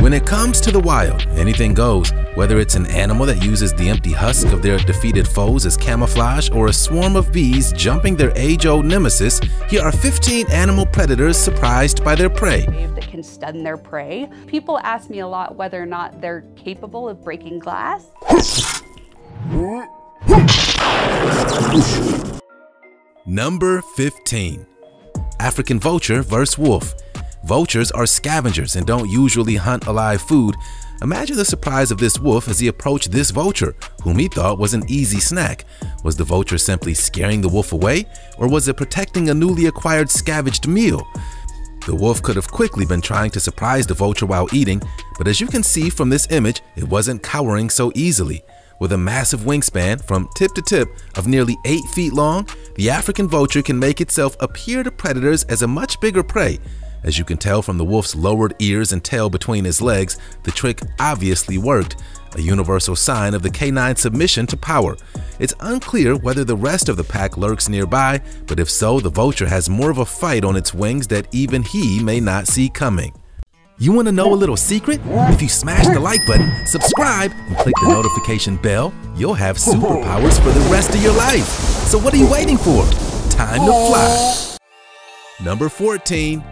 When it comes to the wild, anything goes, whether it's an animal that uses the empty husk of their defeated foes as camouflage or a swarm of bees jumping their age-old nemesis, here are 15 animal predators surprised by their prey. That can stun their prey. People ask me a lot whether or not they're capable of breaking glass. Number 15. African vulture vs. wolf. Vultures are scavengers and don't usually hunt alive food. Imagine the surprise of this wolf as he approached this vulture, whom he thought was an easy snack. Was the vulture simply scaring the wolf away, or was it protecting a newly acquired scavenged meal? The wolf could have quickly been trying to surprise the vulture while eating, but as you can see from this image, it wasn't cowering so easily. With a massive wingspan from tip to tip of nearly 8 feet long, the African vulture can make itself appear to predators as a much bigger prey, as you can tell from the wolf's lowered ears and tail between his legs, the trick obviously worked, a universal sign of the canine submission to power. It's unclear whether the rest of the pack lurks nearby, but if so, the vulture has more of a fight on its wings that even he may not see coming. You want to know a little secret? If you smash the like button, subscribe, and click the notification bell, you'll have superpowers for the rest of your life. So what are you waiting for? Time to fly. Number 14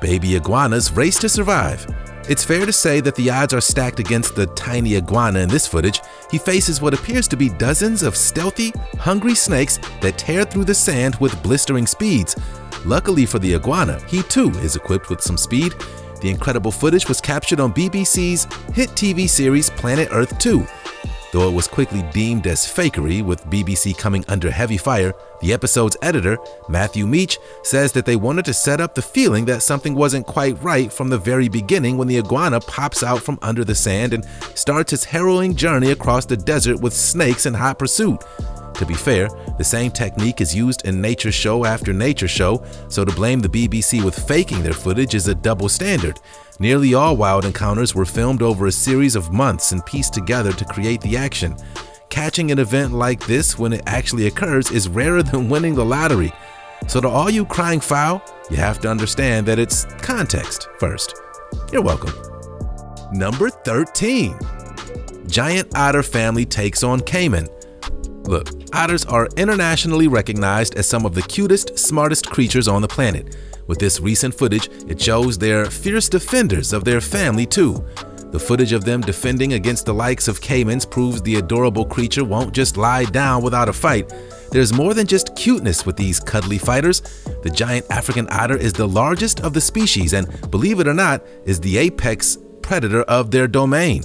baby iguanas race to survive. It's fair to say that the odds are stacked against the tiny iguana in this footage. He faces what appears to be dozens of stealthy, hungry snakes that tear through the sand with blistering speeds. Luckily for the iguana, he too is equipped with some speed. The incredible footage was captured on BBC's hit TV series Planet Earth 2. Though it was quickly deemed as fakery, with BBC coming under heavy fire, the episode's editor, Matthew Meech, says that they wanted to set up the feeling that something wasn't quite right from the very beginning when the iguana pops out from under the sand and starts its harrowing journey across the desert with snakes in hot pursuit. To be fair, the same technique is used in nature show after nature show, so to blame the BBC with faking their footage is a double standard. Nearly all wild encounters were filmed over a series of months and pieced together to create the action. Catching an event like this when it actually occurs is rarer than winning the lottery. So to all you crying foul, you have to understand that it's context first. You're welcome. Number 13. Giant otter family takes on caiman. Look, otters are internationally recognized as some of the cutest, smartest creatures on the planet. With this recent footage, it shows they're fierce defenders of their family too. The footage of them defending against the likes of caimans proves the adorable creature won't just lie down without a fight. There's more than just cuteness with these cuddly fighters. The giant African otter is the largest of the species and, believe it or not, is the apex predator of their domain.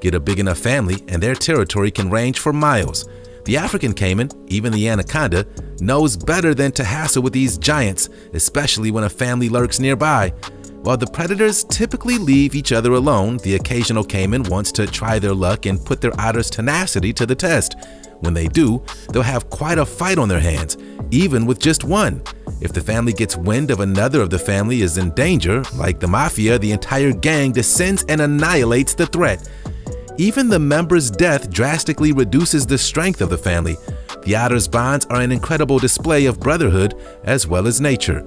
Get a big enough family and their territory can range for miles. The African caiman, even the anaconda, knows better than to hassle with these giants, especially when a family lurks nearby. While the predators typically leave each other alone, the occasional caiman wants to try their luck and put their otter's tenacity to the test. When they do, they'll have quite a fight on their hands, even with just one. If the family gets wind of another of the family is in danger, like the mafia, the entire gang descends and annihilates the threat. Even the member's death drastically reduces the strength of the family. The otter's bonds are an incredible display of brotherhood as well as nature.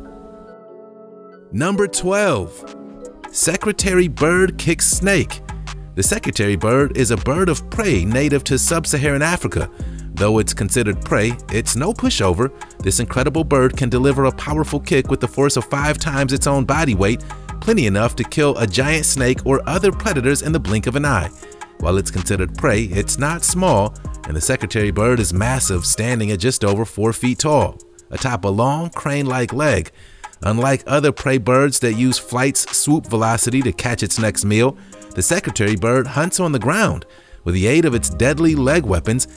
Number 12. Secretary Bird Kicks Snake The secretary bird is a bird of prey native to sub-Saharan Africa. Though it's considered prey, it's no pushover. This incredible bird can deliver a powerful kick with the force of five times its own body weight, plenty enough to kill a giant snake or other predators in the blink of an eye. While it's considered prey, it's not small, and the secretary bird is massive, standing at just over 4 feet tall, atop a long, crane-like leg. Unlike other prey birds that use flight's swoop velocity to catch its next meal, the secretary bird hunts on the ground. With the aid of its deadly leg weapons,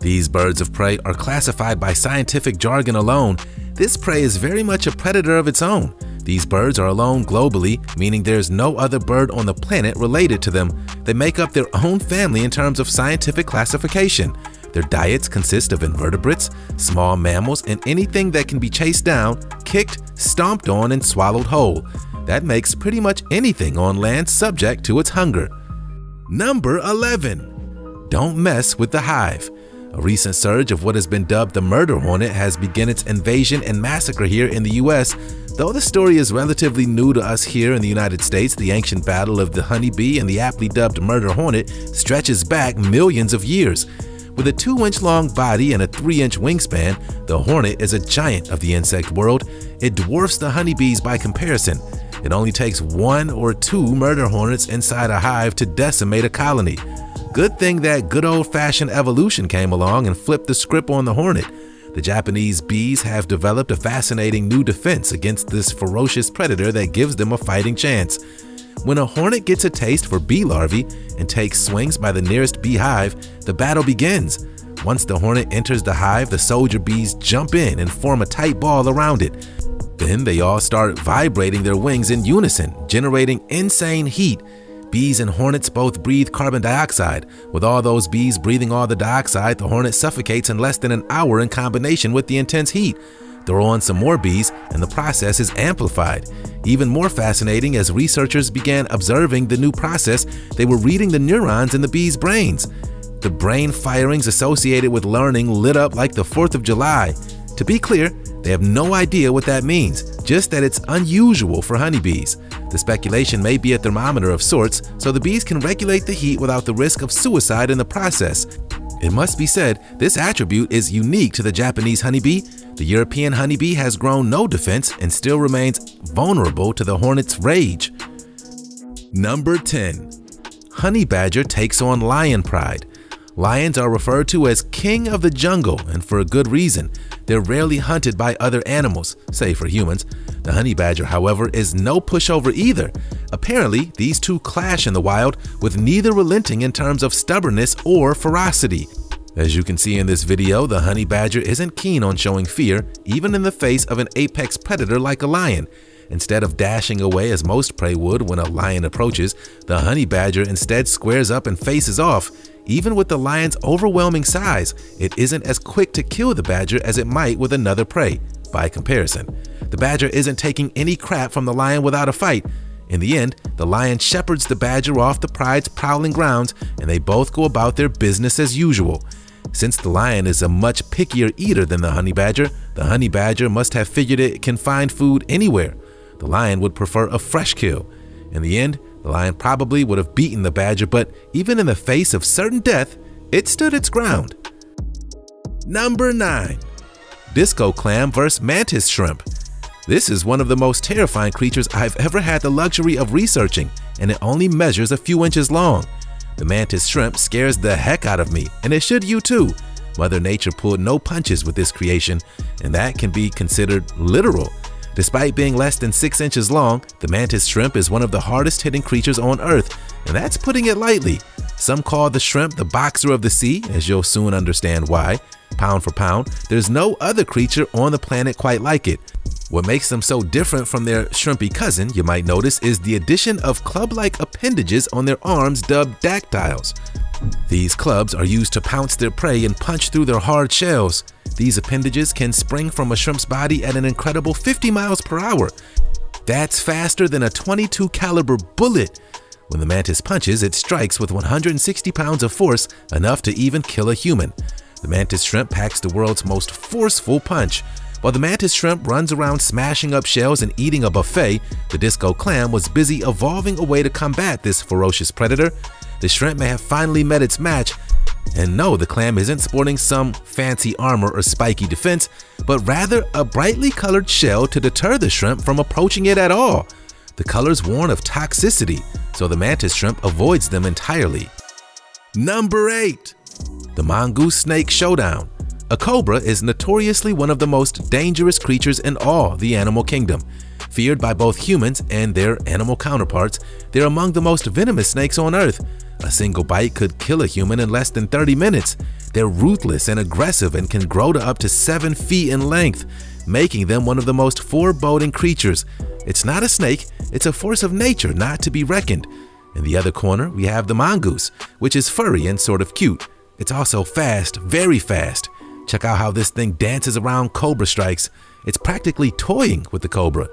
these birds of prey are classified by scientific jargon alone. This prey is very much a predator of its own. These birds are alone globally, meaning there's no other bird on the planet related to them. They make up their own family in terms of scientific classification. Their diets consist of invertebrates, small mammals, and anything that can be chased down, kicked, stomped on, and swallowed whole. That makes pretty much anything on land subject to its hunger. Number 11. Don't mess with the hive. A recent surge of what has been dubbed the murder hornet has begun its invasion and massacre here in the US. Though the story is relatively new to us here in the United States, the ancient battle of the honeybee and the aptly dubbed murder hornet stretches back millions of years. With a 2-inch long body and a 3-inch wingspan, the hornet is a giant of the insect world. It dwarfs the honeybees by comparison. It only takes one or two murder hornets inside a hive to decimate a colony. Good thing that good old-fashioned evolution came along and flipped the script on the hornet. The Japanese bees have developed a fascinating new defense against this ferocious predator that gives them a fighting chance. When a hornet gets a taste for bee larvae and takes swings by the nearest beehive, the battle begins. Once the hornet enters the hive, the soldier bees jump in and form a tight ball around it. Then they all start vibrating their wings in unison, generating insane heat. Bees and hornets both breathe carbon dioxide. With all those bees breathing all the dioxide, the hornet suffocates in less than an hour in combination with the intense heat. Throw on some more bees and the process is amplified. Even more fascinating, as researchers began observing the new process, they were reading the neurons in the bees' brains. The brain firings associated with learning lit up like the 4th of July. To be clear, they have no idea what that means, just that it's unusual for honeybees. The speculation may be a thermometer of sorts, so the bees can regulate the heat without the risk of suicide in the process. It must be said, this attribute is unique to the Japanese honeybee. The European honeybee has grown no defense and still remains vulnerable to the hornet's rage. Number 10. Honey badger takes on lion pride. Lions are referred to as king of the jungle, and for a good reason. They're rarely hunted by other animals, say for humans. The honey badger, however, is no pushover either. Apparently, these two clash in the wild, with neither relenting in terms of stubbornness or ferocity. As you can see in this video, the honey badger isn't keen on showing fear, even in the face of an apex predator like a lion. Instead of dashing away as most prey would when a lion approaches, the honey badger instead squares up and faces off. Even with the lion's overwhelming size, it isn't as quick to kill the badger as it might with another prey, by comparison. The badger isn't taking any crap from the lion without a fight. In the end, the lion shepherds the badger off the pride's prowling grounds and they both go about their business as usual. Since the lion is a much pickier eater than the honey badger, the honey badger must have figured it can find food anywhere. The lion would prefer a fresh kill. In the end, the lion probably would have beaten the badger, but even in the face of certain death, it stood its ground. Number 9. Disco Clam vs. Mantis Shrimp this is one of the most terrifying creatures I've ever had the luxury of researching, and it only measures a few inches long. The mantis shrimp scares the heck out of me, and it should you too. Mother Nature pulled no punches with this creation, and that can be considered literal. Despite being less than 6 inches long, the mantis shrimp is one of the hardest hitting creatures on Earth, and that's putting it lightly. Some call the shrimp the boxer of the sea, as you'll soon understand why. Pound for pound, there's no other creature on the planet quite like it. What makes them so different from their shrimpy cousin, you might notice, is the addition of club-like appendages on their arms dubbed dactyles. These clubs are used to pounce their prey and punch through their hard shells. These appendages can spring from a shrimp's body at an incredible 50 miles per hour. That's faster than a 22 caliber bullet. When the mantis punches, it strikes with 160 pounds of force, enough to even kill a human. The mantis shrimp packs the world's most forceful punch. While the mantis shrimp runs around smashing up shells and eating a buffet, the disco clam was busy evolving a way to combat this ferocious predator. The shrimp may have finally met its match, and no, the clam isn't sporting some fancy armor or spiky defense, but rather a brightly colored shell to deter the shrimp from approaching it at all. The colors warn of toxicity, so the mantis shrimp avoids them entirely. Number 8. The Mongoose Snake Showdown a cobra is notoriously one of the most dangerous creatures in all the animal kingdom. Feared by both humans and their animal counterparts, they're among the most venomous snakes on earth. A single bite could kill a human in less than 30 minutes. They're ruthless and aggressive and can grow to up to 7 feet in length, making them one of the most foreboding creatures. It's not a snake, it's a force of nature not to be reckoned. In the other corner, we have the mongoose, which is furry and sort of cute. It's also fast, very fast. Check out how this thing dances around cobra strikes. It's practically toying with the cobra.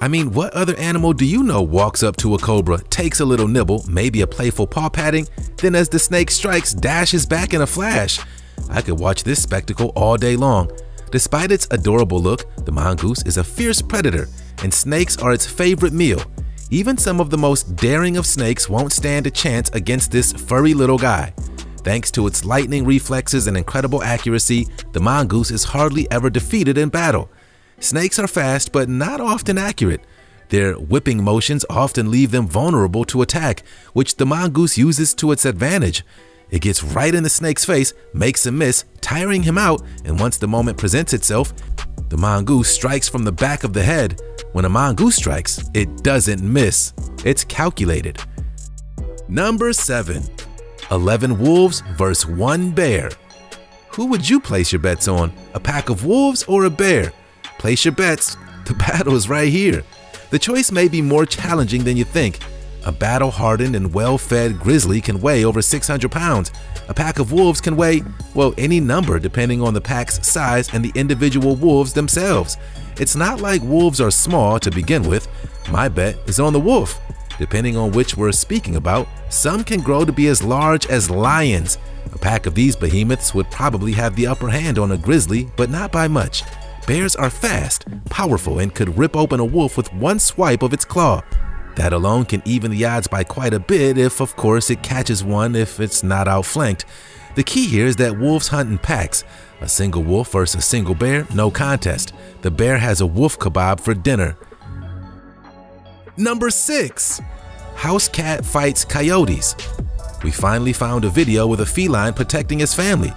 I mean, what other animal do you know walks up to a cobra, takes a little nibble, maybe a playful paw patting, then as the snake strikes, dashes back in a flash? I could watch this spectacle all day long. Despite its adorable look, the mongoose is a fierce predator, and snakes are its favorite meal. Even some of the most daring of snakes won't stand a chance against this furry little guy. Thanks to its lightning reflexes and incredible accuracy, the mongoose is hardly ever defeated in battle. Snakes are fast but not often accurate. Their whipping motions often leave them vulnerable to attack, which the mongoose uses to its advantage. It gets right in the snake's face, makes him miss, tiring him out, and once the moment presents itself, the mongoose strikes from the back of the head. When a mongoose strikes, it doesn't miss. It's calculated. Number 7. 11 wolves versus 1 bear. Who would you place your bets on? A pack of wolves or a bear? Place your bets. The battle is right here. The choice may be more challenging than you think. A battle hardened and well fed grizzly can weigh over 600 pounds. A pack of wolves can weigh, well, any number depending on the pack's size and the individual wolves themselves. It's not like wolves are small to begin with. My bet is on the wolf. Depending on which we're speaking about, some can grow to be as large as lions. A pack of these behemoths would probably have the upper hand on a grizzly, but not by much. Bears are fast, powerful, and could rip open a wolf with one swipe of its claw. That alone can even the odds by quite a bit if, of course, it catches one if it's not outflanked. The key here is that wolves hunt in packs. A single wolf versus a single bear, no contest. The bear has a wolf kebab for dinner. Number 6. House cat fights coyotes. We finally found a video with a feline protecting his family.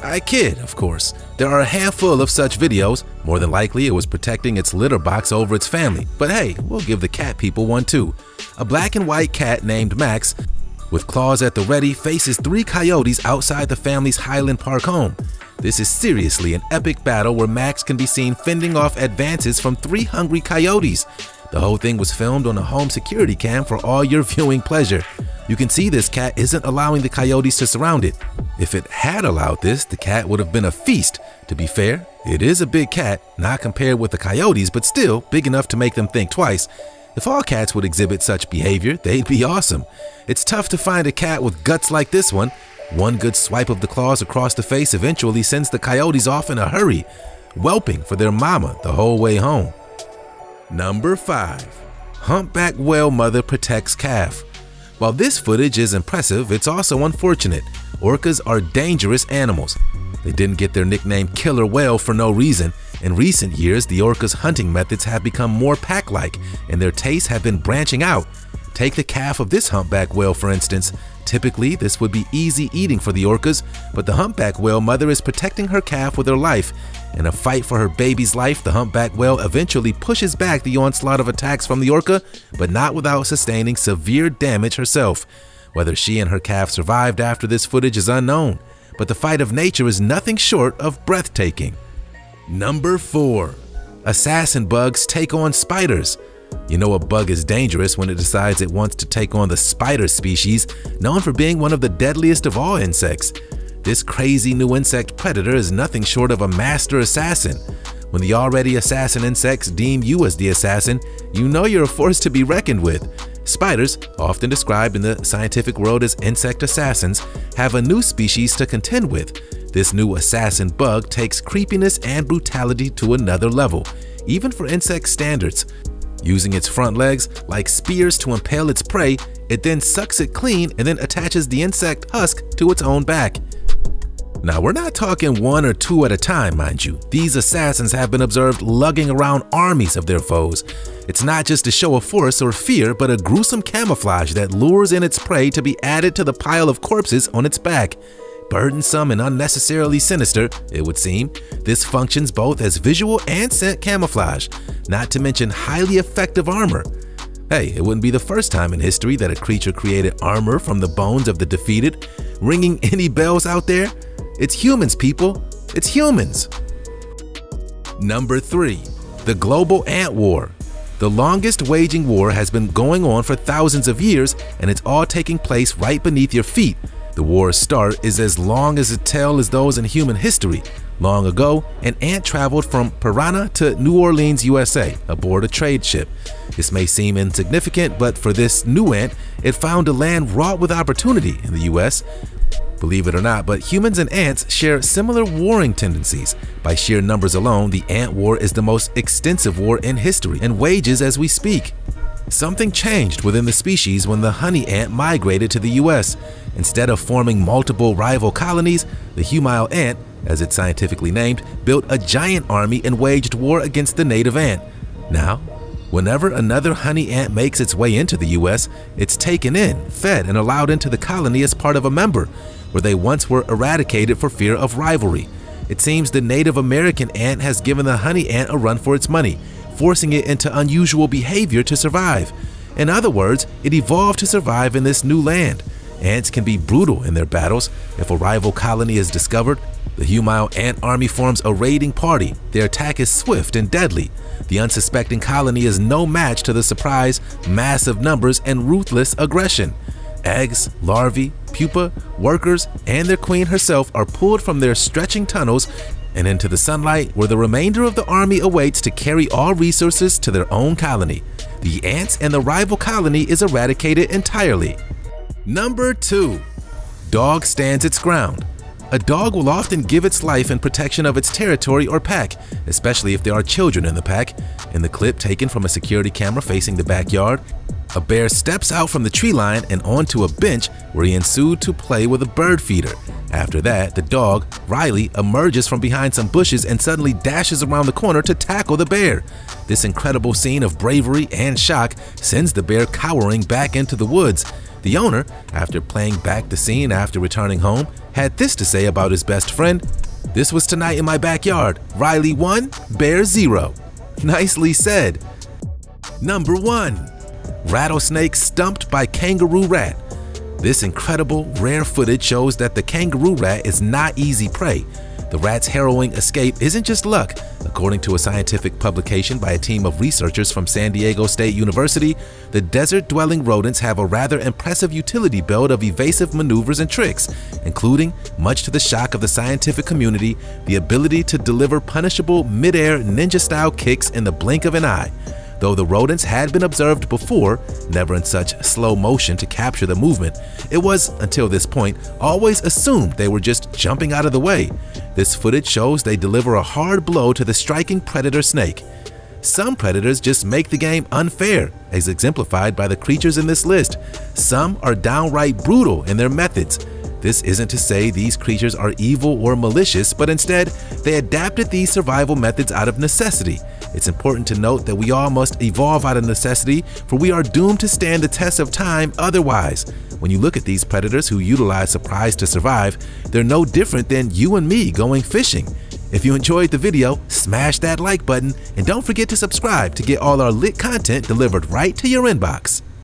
I kid, of course. There are a handful of such videos. More than likely, it was protecting its litter box over its family. But hey, we'll give the cat people one too. A black and white cat named Max, with claws at the ready, faces three coyotes outside the family's Highland Park home. This is seriously an epic battle where Max can be seen fending off advances from three hungry coyotes. The whole thing was filmed on a home security cam for all your viewing pleasure. You can see this cat isn't allowing the coyotes to surround it. If it had allowed this, the cat would have been a feast. To be fair, it is a big cat, not compared with the coyotes, but still big enough to make them think twice. If all cats would exhibit such behavior, they'd be awesome. It's tough to find a cat with guts like this one. One good swipe of the claws across the face eventually sends the coyotes off in a hurry, whelping for their mama the whole way home. Number 5. Humpback whale mother protects calf. While this footage is impressive, it's also unfortunate. Orcas are dangerous animals. They didn't get their nickname killer whale for no reason. In recent years, the orca's hunting methods have become more pack-like and their tastes have been branching out. Take the calf of this humpback whale for instance. Typically, this would be easy eating for the orcas, but the humpback whale mother is protecting her calf with her life. In a fight for her baby's life, the humpback whale eventually pushes back the onslaught of attacks from the orca, but not without sustaining severe damage herself. Whether she and her calf survived after this footage is unknown, but the fight of nature is nothing short of breathtaking. Number 4. Assassin bugs take on spiders. You know a bug is dangerous when it decides it wants to take on the spider species, known for being one of the deadliest of all insects. This crazy new insect predator is nothing short of a master assassin. When the already assassin insects deem you as the assassin, you know you're a force to be reckoned with. Spiders, often described in the scientific world as insect assassins, have a new species to contend with. This new assassin bug takes creepiness and brutality to another level, even for insect standards. Using its front legs like spears to impale its prey, it then sucks it clean and then attaches the insect husk to its own back. Now, we're not talking one or two at a time, mind you. These assassins have been observed lugging around armies of their foes. It's not just a show of force or fear, but a gruesome camouflage that lures in its prey to be added to the pile of corpses on its back. Burdensome and unnecessarily sinister, it would seem, this functions both as visual and scent camouflage, not to mention highly effective armor. Hey, it wouldn't be the first time in history that a creature created armor from the bones of the defeated. Ringing any bells out there? It's humans, people. It's humans. Number 3. The Global Ant War. The longest waging war has been going on for thousands of years, and it's all taking place right beneath your feet. The war's start is as long as a tale as those in human history. Long ago, an ant traveled from Parana to New Orleans, USA, aboard a trade ship. This may seem insignificant, but for this new ant, it found a land wrought with opportunity in the US Believe it or not, but humans and ants share similar warring tendencies. By sheer numbers alone, the ant war is the most extensive war in history and wages as we speak. Something changed within the species when the honey ant migrated to the US. Instead of forming multiple rival colonies, the humile ant, as it's scientifically named, built a giant army and waged war against the native ant. Now, whenever another honey ant makes its way into the US, it's taken in, fed, and allowed into the colony as part of a member, where they once were eradicated for fear of rivalry. It seems the Native American ant has given the honey ant a run for its money, forcing it into unusual behavior to survive. In other words, it evolved to survive in this new land. Ants can be brutal in their battles. If a rival colony is discovered, the humile ant army forms a raiding party. Their attack is swift and deadly. The unsuspecting colony is no match to the surprise, massive numbers, and ruthless aggression. Eggs, larvae, pupa, workers, and their queen herself are pulled from their stretching tunnels and into the sunlight where the remainder of the army awaits to carry all resources to their own colony. The ants and the rival colony is eradicated entirely. Number 2. Dog stands its ground. A dog will often give its life in protection of its territory or pack, especially if there are children in the pack. In the clip taken from a security camera facing the backyard, a bear steps out from the tree line and onto a bench where he ensued to play with a bird feeder. After that, the dog, Riley, emerges from behind some bushes and suddenly dashes around the corner to tackle the bear. This incredible scene of bravery and shock sends the bear cowering back into the woods. The owner, after playing back the scene after returning home, had this to say about his best friend. This was tonight in my backyard. Riley 1, Bear 0. Nicely said. Number 1 rattlesnake stumped by kangaroo rat. This incredible, rare footage shows that the kangaroo rat is not easy prey. The rat's harrowing escape isn't just luck. According to a scientific publication by a team of researchers from San Diego State University, the desert-dwelling rodents have a rather impressive utility belt of evasive maneuvers and tricks, including, much to the shock of the scientific community, the ability to deliver punishable mid-air ninja-style kicks in the blink of an eye. Though the rodents had been observed before, never in such slow motion to capture the movement, it was, until this point, always assumed they were just jumping out of the way. This footage shows they deliver a hard blow to the striking predator snake. Some predators just make the game unfair, as exemplified by the creatures in this list. Some are downright brutal in their methods. This isn't to say these creatures are evil or malicious, but instead, they adapted these survival methods out of necessity. It's important to note that we all must evolve out of necessity, for we are doomed to stand the test of time otherwise. When you look at these predators who utilize surprise to survive, they're no different than you and me going fishing. If you enjoyed the video, smash that like button and don't forget to subscribe to get all our lit content delivered right to your inbox.